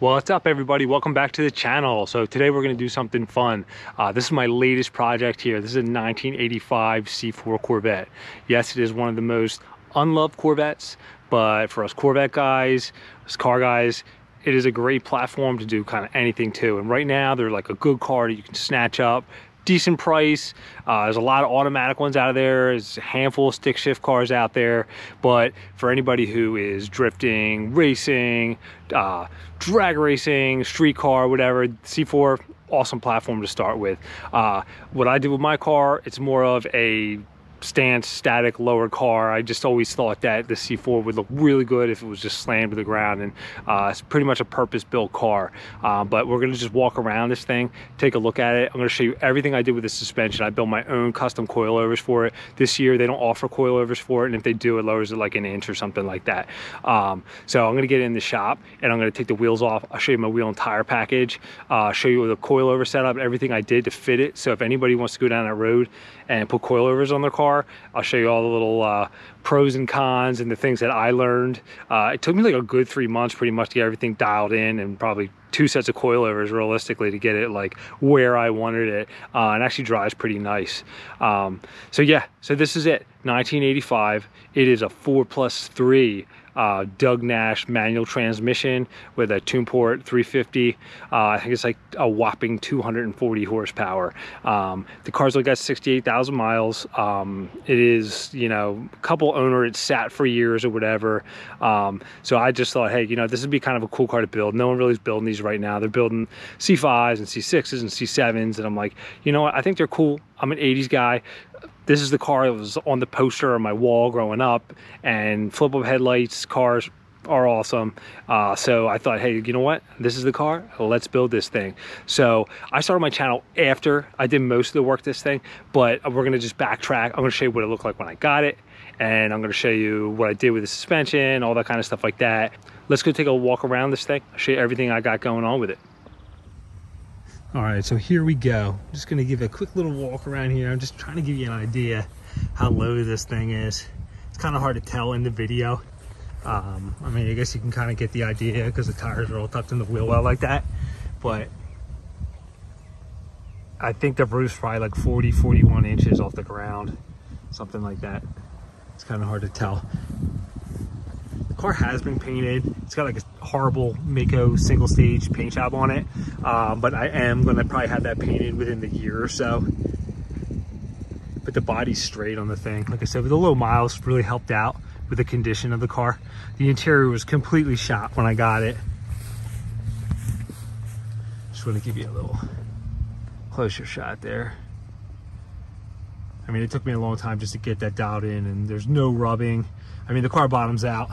What's up everybody? Welcome back to the channel. So today we're going to do something fun. Uh, this is my latest project here. This is a 1985 C4 Corvette. Yes, it is one of the most unloved Corvettes, but for us Corvette guys, us car guys, it is a great platform to do kind of anything to. And right now they're like a good car that you can snatch up decent price. Uh, there's a lot of automatic ones out of there. There's a handful of stick shift cars out there. But for anybody who is drifting, racing, uh, drag racing, street car, whatever, C4, awesome platform to start with. Uh, what I did with my car, it's more of a stance, static, lower car. I just always thought that the C4 would look really good if it was just slammed to the ground and uh, it's pretty much a purpose-built car. Uh, but we're gonna just walk around this thing, take a look at it. I'm gonna show you everything I did with the suspension. I built my own custom coilovers for it. This year they don't offer coilovers for it and if they do it lowers it like an inch or something like that. Um, so I'm gonna get in the shop and I'm gonna take the wheels off. I'll show you my wheel and tire package, uh, show you the coilover setup, everything I did to fit it. So if anybody wants to go down that road and put coilovers on their car, car. I'll show you all the little uh, pros and cons and the things that I learned. Uh, it took me like a good three months pretty much to get everything dialed in and probably two sets of coilovers realistically to get it like where I wanted it uh, and actually drives pretty nice. Um, so yeah, so this is it, 1985. It is a four plus three uh, Doug Nash manual transmission with a Tuned Port 350. Uh, I think it's like a whopping 240 horsepower. Um, the car's only got 68,000 miles. Um, it is, you know, a couple owner, it's sat for years or whatever. Um, so I just thought, hey, you know, this would be kind of a cool car to build. No one really is building these right now. They're building C5s and C6s and C7s. And I'm like, you know what? I think they're cool. I'm an 80s guy this is the car that was on the poster on my wall growing up and flip up headlights cars are awesome. Uh, so i thought hey you know what? This is the car. Let's build this thing. So i started my channel after i did most of the work this thing but we're going to just backtrack. I'm going to show you what it looked like when i got it and i'm going to show you what i did with the suspension all that kind of stuff like that. Let's go take a walk around this thing show you everything i got going on with it all right, so here we go. I'm just gonna give a quick little walk around here. I'm just trying to give you an idea how low this thing is. It's kind of hard to tell in the video. Um, I mean, I guess you can kind of get the idea because the tires are all tucked in the wheel well like that. But I think the roof's probably like 40, 41 inches off the ground, something like that. It's kind of hard to tell The car has been painted. It's got like a horrible Maaco single stage paint job on it. Um, but I am gonna probably have that painted within the year or so. But the body's straight on the thing. Like I said, with the low miles really helped out with the condition of the car. The interior was completely shot when I got it. Just wanna give you a little closer shot there. I mean, it took me a long time just to get that dialed in and there's no rubbing. I mean, the car bottoms out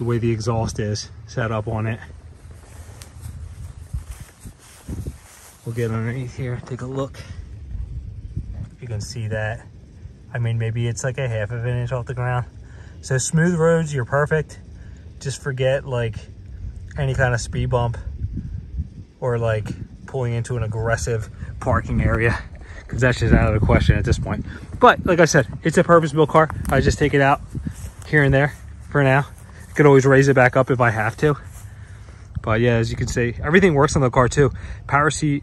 the way the exhaust is set up on it. We'll get underneath here, take a look. You can see that. I mean, maybe it's like a half of an inch off the ground. So smooth roads, you're perfect. Just forget like any kind of speed bump or like pulling into an aggressive parking area because that's just out of the question at this point. But like I said, it's a purpose-built car. I just take it out here and there for now could always raise it back up if I have to. But yeah, as you can see, everything works on the car too. Power seat,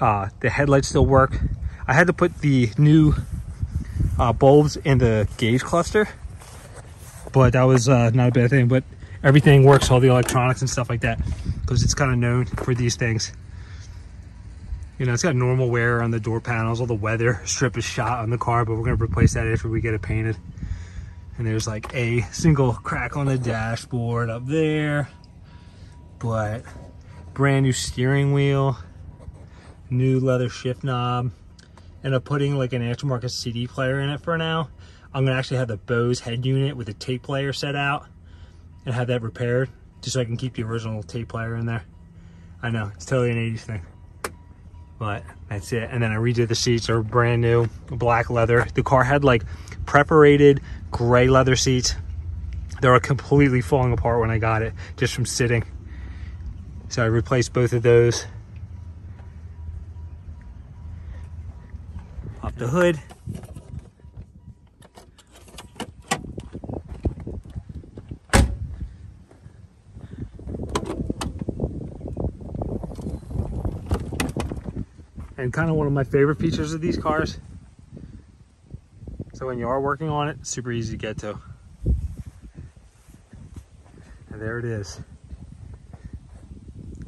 uh, the headlights still work. I had to put the new uh, bulbs in the gauge cluster, but that was uh, not a bad thing. But everything works, all the electronics and stuff like that, because it's kind of known for these things. You know, it's got normal wear on the door panels. All the weather strip is shot on the car, but we're going to replace that after we get it painted and there's like a single crack on the dashboard up there. But brand new steering wheel new leather shift knob and I'm putting like an aftermarket CD player in it for now. I'm gonna actually have the Bose head unit with a tape player set out and have that repaired just so I can keep the original tape player in there. I know it's totally an 80s thing. But that's it. And then I redid the seats are brand new black leather. The car had like perforated Gray leather seats. They were completely falling apart when I got it just from sitting. So I replaced both of those. Off the hood. and kind of one of my favorite features of these cars so when you are working on it, super easy to get to. And there it is.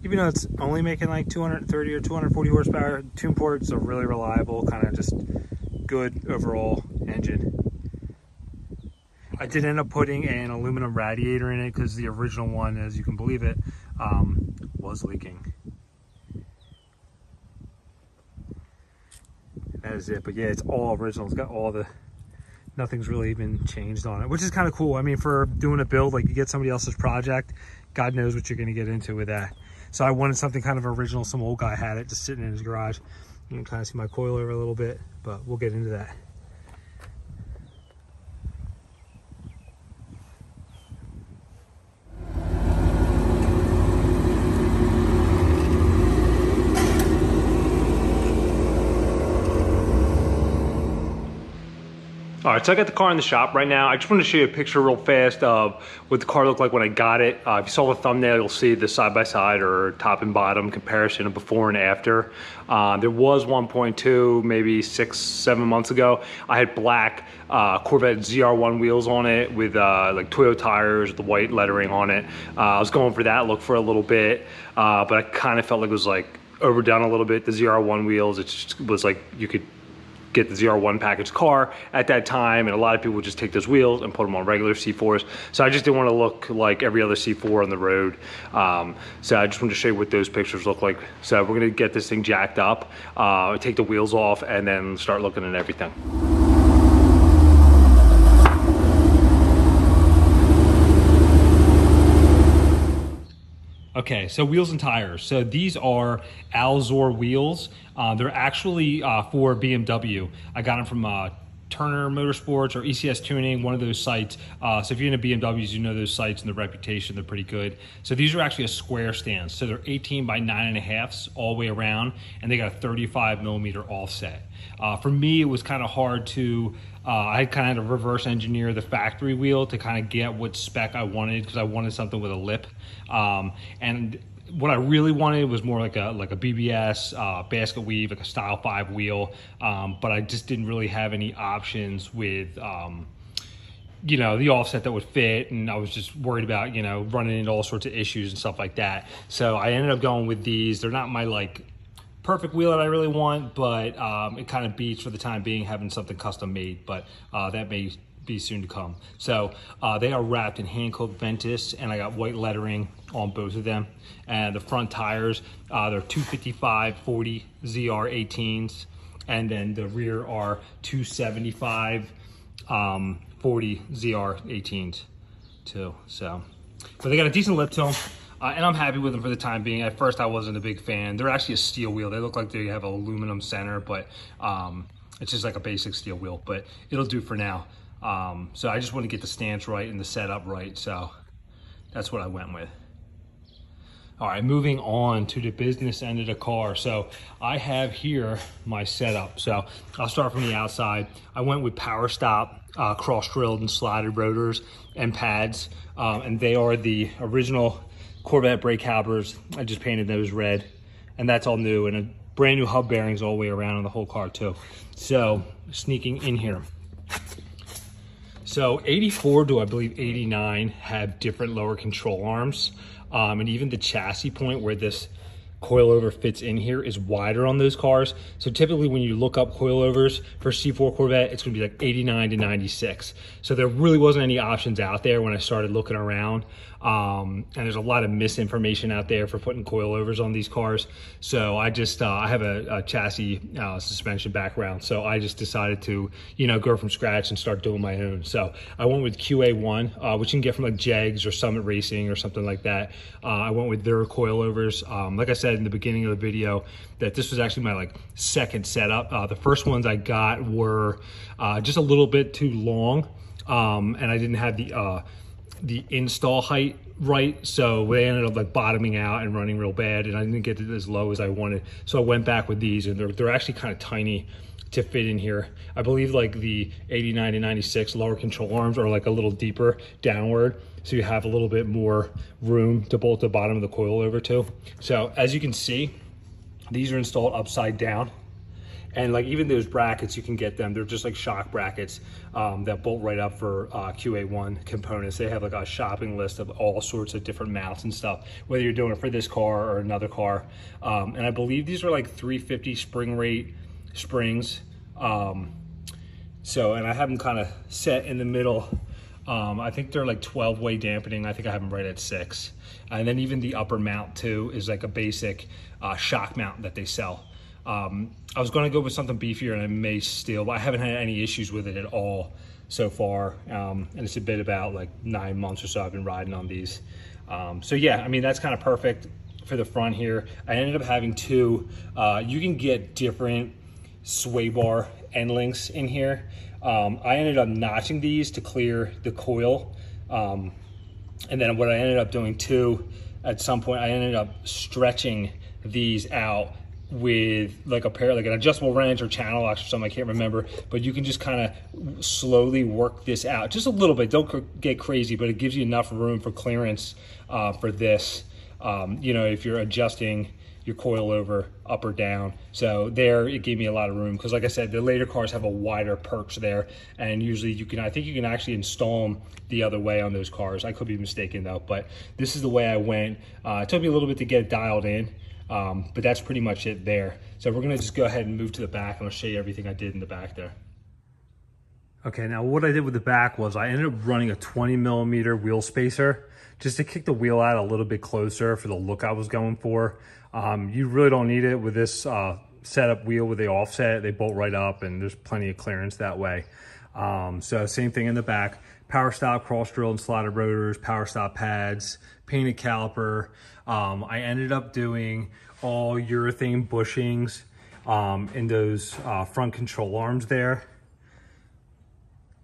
Even though it's only making like 230 or 240 horsepower, Tuned Port's a really reliable, kind of just good overall engine. I did end up putting an aluminum radiator in it because the original one, as you can believe it, um, was leaking. That is it. But yeah, it's all original. It's got all the, nothing's really even changed on it, which is kind of cool. I mean, for doing a build, like you get somebody else's project, God knows what you're going to get into with that. So I wanted something kind of original. Some old guy had it just sitting in his garage. You can kind of see my coil over a little bit, but we'll get into that. All right, so I got the car in the shop right now. I just wanted to show you a picture real fast of what the car looked like when I got it. Uh, if you saw the thumbnail, you'll see the side-by-side -side or top and bottom comparison of before and after. Uh, there was 1.2, maybe six, seven months ago. I had black uh, Corvette ZR1 wheels on it with uh, like Toyo tires, the white lettering on it. Uh, I was going for that look for a little bit, uh, but I kind of felt like it was like overdone a little bit. The ZR1 wheels, it was like you could get the ZR1 package car at that time, and a lot of people would just take those wheels and put them on regular C4s. So I just didn't want to look like every other C4 on the road. Um, so I just wanted to show you what those pictures look like. So we're gonna get this thing jacked up, uh, take the wheels off, and then start looking at everything. Okay, so wheels and tires. So these are Alzor wheels. Uh, they're actually uh, for BMW. I got them from uh, Turner Motorsports or ECS Tuning, one of those sites. Uh, so if you're into BMWs, you know those sites and the reputation, they're pretty good. So these are actually a square stance. So they're 18 by nine and a halfs all the way around, and they got a 35 millimeter offset. Uh, for me, it was kind of hard to uh, I kind of reverse engineer the factory wheel to kind of get what spec I wanted because I wanted something with a lip. Um, and what I really wanted was more like a like a BBS uh, basket weave, like a Style Five wheel. Um, but I just didn't really have any options with. Um, you know the offset that would fit and i was just worried about you know running into all sorts of issues and stuff like that so i ended up going with these they're not my like perfect wheel that I really want, but um, it kind of beats for the time being having something custom made, but uh, that may be soon to come. So uh, they are wrapped in Hankook Ventus and I got white lettering on both of them. And the front tires, uh, they're 255 40 ZR 18s. And then the rear are 275 um, 40 ZR 18s too. So, but they got a decent lip to them. Uh, and I'm happy with them for the time being. At first, I wasn't a big fan. They're actually a steel wheel. They look like they have an aluminum center, but um, it's just like a basic steel wheel, but it'll do for now. Um, so I just want to get the stance right and the setup right. So that's what I went with. All right, moving on to the business end of the car. So I have here my setup. So I'll start from the outside. I went with Power Stop uh, cross drilled and slotted rotors and pads. Um, and they are the original Corvette brake calipers. I just painted those red and that's all new and a brand new hub bearings all the way around on the whole car too. So sneaking in here. So 84 to I believe 89 have different lower control arms. Um, and even the chassis point where this coilover fits in here is wider on those cars. So typically when you look up coilovers for C4 Corvette, it's gonna be like 89 to 96. So there really wasn't any options out there when I started looking around. Um, and there's a lot of misinformation out there for putting coilovers on these cars. So I just, uh, I have a, a chassis uh, suspension background. So I just decided to, you know, go from scratch and start doing my own. So I went with QA1, uh, which you can get from like Jegs or Summit Racing or something like that. Uh, I went with their coilovers. Um, like I said in the beginning of the video, that this was actually my like second setup. Uh, the first ones I got were uh, just a little bit too long. Um, and I didn't have the the install height right so they ended up like bottoming out and running real bad and I didn't get it as low as I wanted. So I went back with these and they're, they're actually kind of tiny to fit in here. I believe like the 89 and 96 lower control arms are like a little deeper downward so you have a little bit more room to bolt the bottom of the coil over to. So as you can see these are installed upside down And like even those brackets, you can get them. They're just like shock brackets um, that bolt right up for uh, QA1 components. They have like a shopping list of all sorts of different mounts and stuff, whether you're doing it for this car or another car. Um, and I believe these are like 350 spring rate springs. Um, so, and I have them kind of set in the middle. Um, I think they're like 12 way dampening. I think I have them right at six. And then even the upper mount too is like a basic uh, shock mount that they sell. Um, I was going to go with something beefier and I may still, but I haven't had any issues with it at all so far. Um, and it's a bit about like nine months or so I've been riding on these. Um, so yeah, I mean, that's kind of perfect for the front here. I ended up having two. Uh, you can get different sway bar end links in here. Um, I ended up notching these to clear the coil. Um, and then what I ended up doing too, at some point, I ended up stretching these out with like a pair, like an adjustable wrench or channel locks or something, I can't remember, but you can just kind of slowly work this out just a little bit. Don't get crazy, but it gives you enough room for clearance uh, for this. Um, you know, if you're adjusting your coil over up or down. So there it gave me a lot of room because like I said, the later cars have a wider perch there and usually you can, I think you can actually install them the other way on those cars. I could be mistaken though, but this is the way I went. Uh, it took me a little bit to get dialed in, um, but that's pretty much it there. So we're gonna just go ahead and move to the back and I'll show you everything I did in the back there. Okay, now what I did with the back was I ended up running a 20 millimeter wheel spacer just to kick the wheel out a little bit closer for the look I was going for. Um, you really don't need it with this uh, setup wheel with the offset. They bolt right up and there's plenty of clearance that way. Um, so same thing in the back. Power stop, cross drill and slotted rotors, power stop pads, painted caliper. Um, I ended up doing all urethane bushings um, in those uh, front control arms there.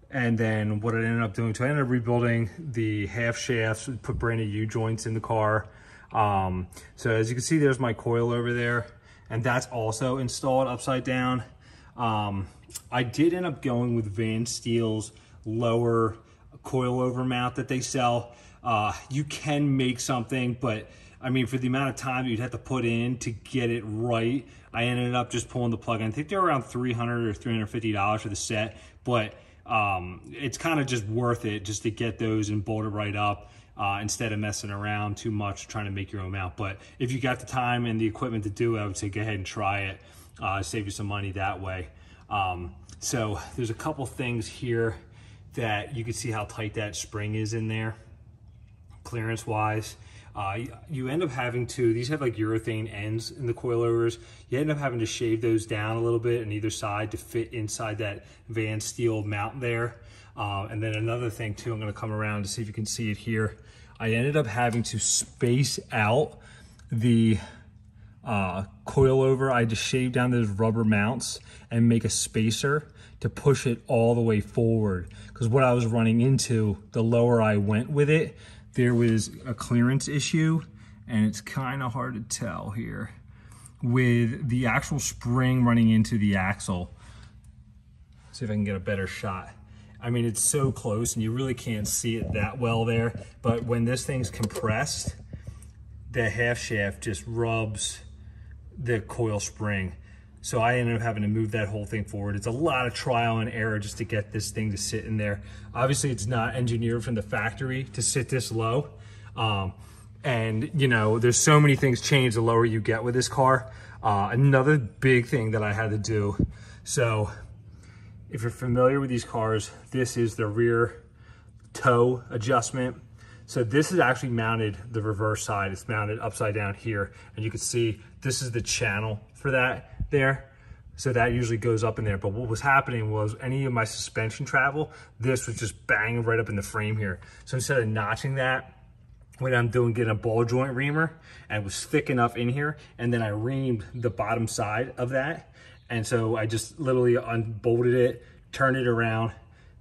And then what I ended up doing, so I ended up rebuilding the half shafts, put brand new U-joints in the car. Um, so as you can see, there's my coil over there and that's also installed upside down. Um, I did end up going with Vansteel's lower coilover mount that they sell. Uh, you can make something, but I mean, for the amount of time you'd have to put in to get it right, I ended up just pulling the plug in. I think they're around 300 or $350 for the set, but um, it's kind of just worth it just to get those and bolt it right up uh, instead of messing around too much trying to make your own mount. But if you got the time and the equipment to do it, I would say go ahead and try it. Uh, save you some money that way. Um, so there's a couple things here that you can see how tight that spring is in there, clearance wise. Uh, you end up having to, these have like urethane ends in the coilovers. You end up having to shave those down a little bit on either side to fit inside that Vansteel mount there. Uh, and then another thing too, I'm gonna come around to see if you can see it here. I ended up having to space out the uh, coilover. I just shaved down those rubber mounts and make a spacer to push it all the way forward. Because what I was running into, the lower I went with it, there was a clearance issue and it's kind of hard to tell here with the actual spring running into the axle. See if I can get a better shot. I mean, it's so close and you really can't see it that well there, but when this thing's compressed, the half shaft just rubs the coil spring. So I ended up having to move that whole thing forward. It's a lot of trial and error just to get this thing to sit in there. Obviously it's not engineered from the factory to sit this low. Um, and you know, there's so many things change the lower you get with this car. Uh, another big thing that I had to do. So if you're familiar with these cars, this is the rear toe adjustment. So this is actually mounted the reverse side. It's mounted upside down here. And you can see this is the channel for that there. So that usually goes up in there. But what was happening was any of my suspension travel, this was just banging right up in the frame here. So instead of notching that, what I'm doing, getting a ball joint reamer, and it was thick enough in here, and then I reamed the bottom side of that. And so I just literally unbolted it, turned it around,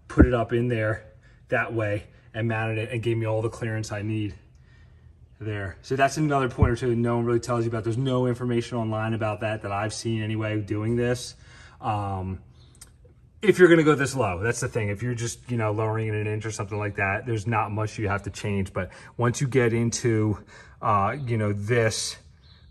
put it up in there that way, and mounted it, and gave me all the clearance I need there. So that's another point or two that no one really tells you about. There's no information online about that that I've seen anyway doing this. Um, if you're gonna go this low, that's the thing. If you're just, you know, lowering it an inch or something like that, there's not much you have to change. But once you get into, uh, you know, this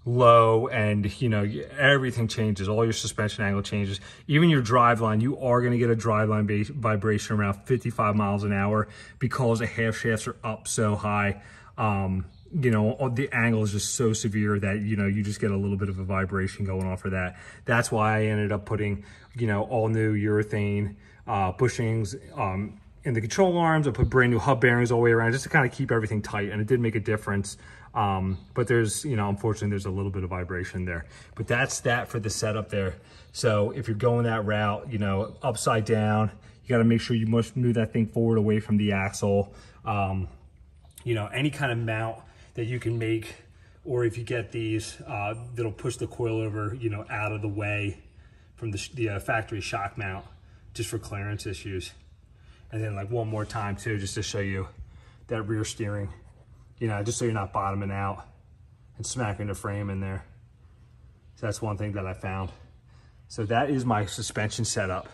low and you know everything changes all your suspension angle changes even your drive line you are going to get a drive line vibration around 55 miles an hour because the half shafts are up so high um, you know the angle is just so severe that you know you just get a little bit of a vibration going off for that that's why i ended up putting you know all new urethane uh, bushings um, in the control arms i put brand new hub bearings all the way around just to kind of keep everything tight and it did make a difference um, but there's, you know, unfortunately there's a little bit of vibration there, but that's that for the setup there. So if you're going that route, you know, upside down, you got to make sure you must move that thing forward away from the axle. Um, you know, any kind of mount that you can make, or if you get these, uh, that'll push the coil over, you know, out of the way from the, the uh, factory shock mount, just for clearance issues. And then like one more time too, just to show you that rear steering you know, just so you're not bottoming out and smacking the frame in there. So that's one thing that I found. So that is my suspension setup.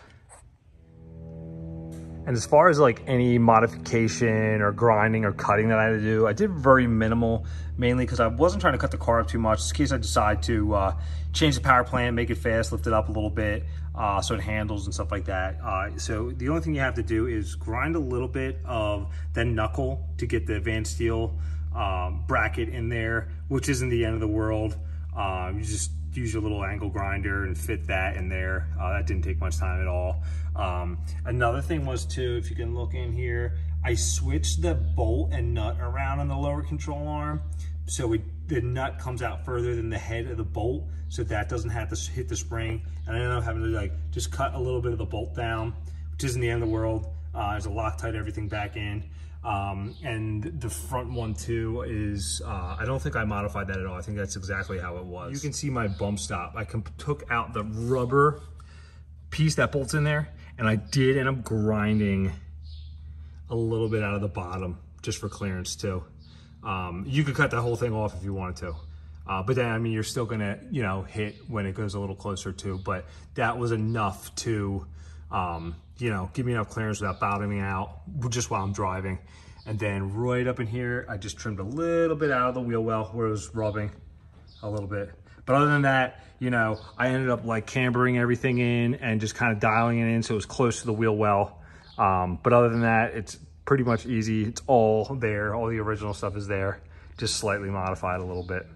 And as far as like any modification or grinding or cutting that I had to do, I did very minimal, mainly because I wasn't trying to cut the car up too much, in case I decide to uh, change the power plant, make it fast, lift it up a little bit, uh, so it handles and stuff like that. Uh, so the only thing you have to do is grind a little bit of the knuckle to get the Van Steel um, bracket in there, which isn't the end of the world. Um, you just use your little angle grinder and fit that in there. Uh, that didn't take much time at all. Um, another thing was too, if you can look in here, I switched the bolt and nut around on the lower control arm. So the nut comes out further than the head of the bolt. So that doesn't have to hit the spring. And I ended up having to like, just cut a little bit of the bolt down, which isn't the end of the world. Uh, there's a Loctite everything back in. Um, and the front one too is, uh, I don't think I modified that at all. I think that's exactly how it was. You can see my bump stop. I took out the rubber piece that bolts in there and I did end up grinding a little bit out of the bottom just for clearance too. Um, you could cut that whole thing off if you wanted to. Uh, but then, I mean, you're still gonna, you know, hit when it goes a little closer to, but that was enough to, um, you know, give me enough clearance without bottoming out just while I'm driving. And then right up in here, I just trimmed a little bit out of the wheel well where it was rubbing a little bit. But other than that, you know, I ended up like cambering everything in and just kind of dialing it in so it was close to the wheel well. Um, but other than that, it's pretty much easy. It's all there. All the original stuff is there, just slightly modified a little bit.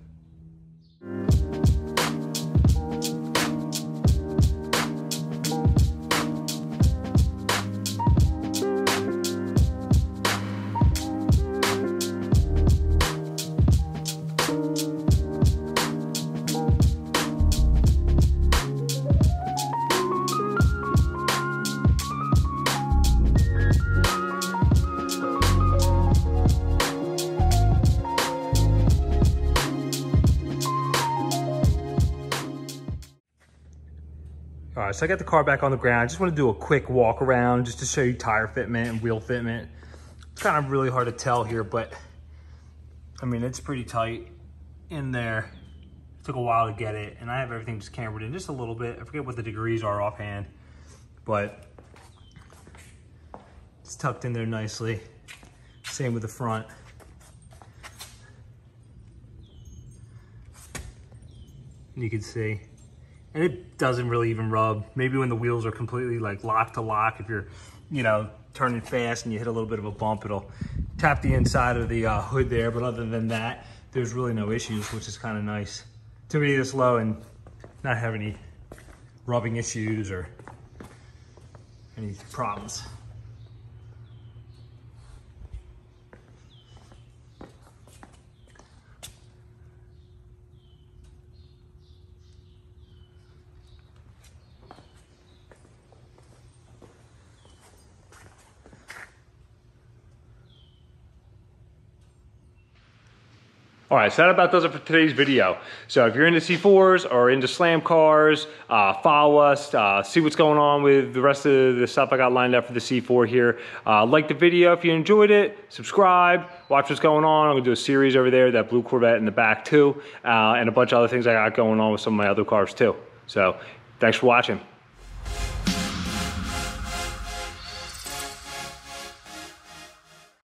So I got the car back on the ground. I just want to do a quick walk around just to show you tire fitment and wheel fitment. It's kind of really hard to tell here, but I mean, it's pretty tight in there. It took a while to get it, and I have everything just cambered in just a little bit. I forget what the degrees are offhand, but it's tucked in there nicely. Same with the front. And you can see and it doesn't really even rub. Maybe when the wheels are completely like lock to lock, if you're, you know, turning fast and you hit a little bit of a bump, it'll tap the inside of the uh, hood there. But other than that, there's really no issues, which is kind of nice to be this low and not have any rubbing issues or any problems. All right, so that about does it for today's video. So if you're into C4s or into slam cars, uh, follow us, uh, see what's going on with the rest of the stuff I got lined up for the C4 here. Uh, like the video if you enjoyed it, subscribe, watch what's going on. I'm gonna do a series over there, that blue Corvette in the back too, uh, and a bunch of other things I got going on with some of my other cars too. So thanks for watching.